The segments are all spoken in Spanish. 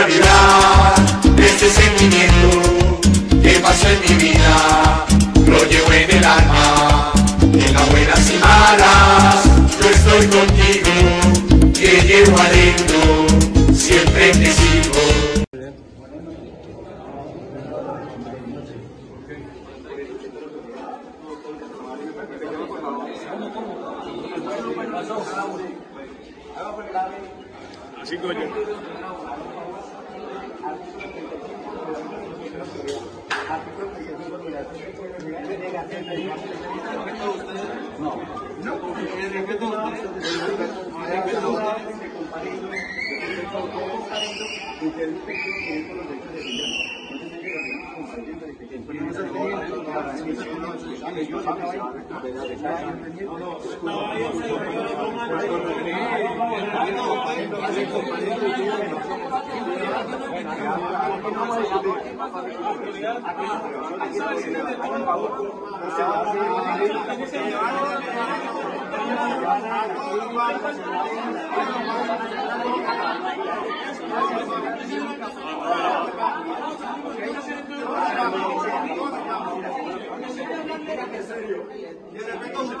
realidad este sentimiento que pasó en mi vida. Lo llevo en el alma, en las buenas y malas. Yo estoy contigo, que llevo adentro, siempre te sigo. Así coño. No, no, el respeto el respeto derechos de Gracias. en serio. De repente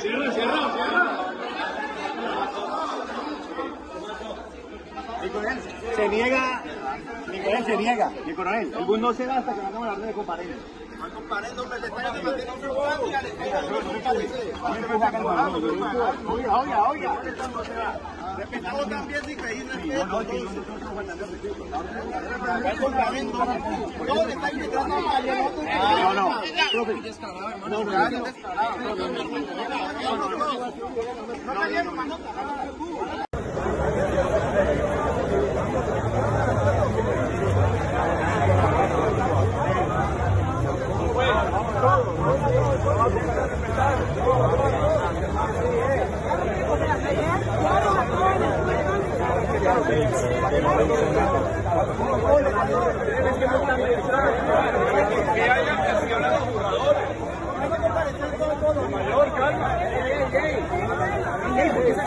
Cierra, cierra, cierra. Mi coronel, se niega, mi coronel se niega, mi coronel, el bus no se va hasta que no hagamos la orden de comparendo. Oiga, oiga, oiga. Respetamos también sin pedir respeto. No, no, no. No, Por eso,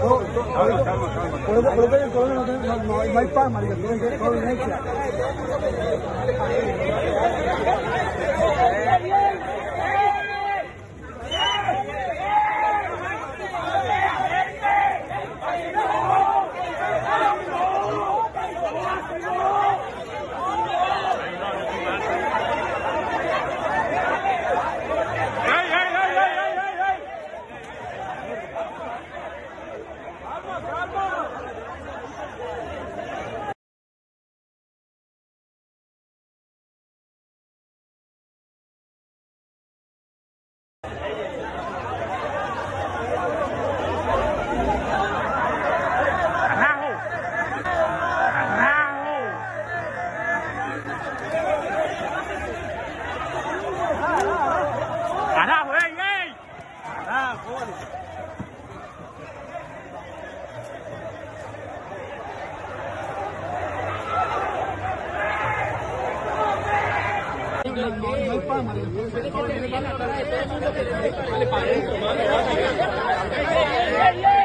por no, tiene- no, no, hay- no hay todo violencia.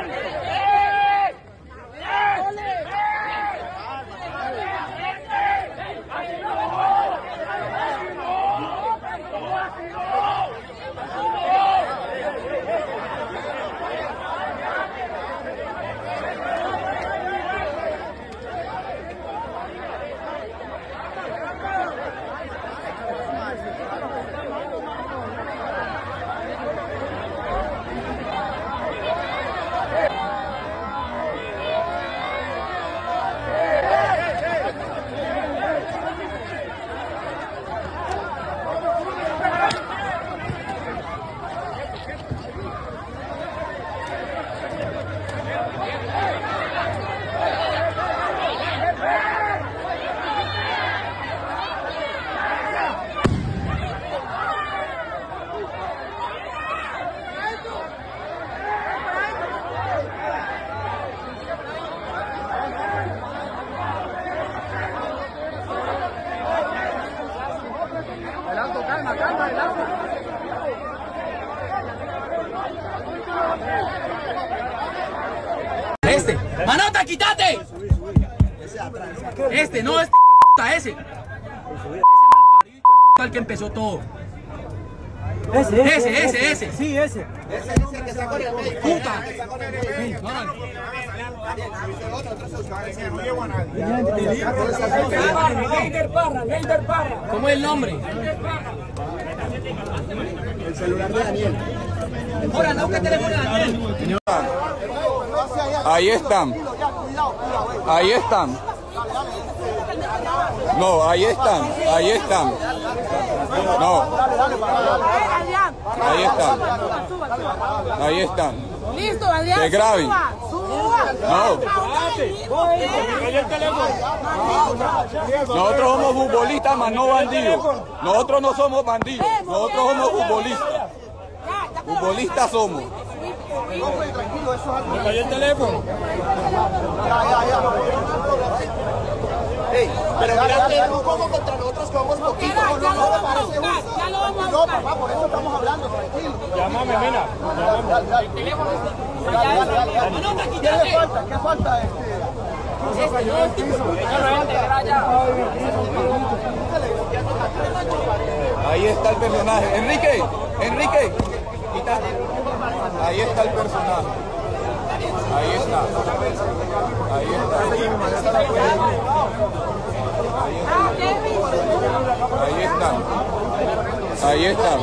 ¡Manota, quítate! Este, no, este puta, ese. Ese malparido puta, el que empezó todo. Ese, Ese, ese, ese. Sí, ese. Puta. Leider Parra, Leider Parra. ¿Cómo es el nombre? El celular de Daniel. Ahora, no, ¿qué teléfono de Daniel? Ahí están. Ahí están. No, ahí están. Ahí están. No, ahí están. Ahí están. Listo, Adrián. Que graben. No. Nosotros somos futbolistas, más no bandidos. Nosotros no somos bandidos. Nosotros somos futbolistas. Futbolistas somos. Pero mira que un poco contra nosotros que vamos poquito. Ya, ya No, lo me vamos parece buscar, justo. ya lo vamos a No, papá, por eso estamos hablando, tranquilo. Llámame, mena. Dale, dale. Dale, dale, dale. ¿Qué le falta? ¿Qué falta? Este? Ahí está el personaje. Enrique, Enrique, quítate. Ahí está el personaje. Ahí está. Ahí está. Ah, Kevin. Ahí está. Ahí está.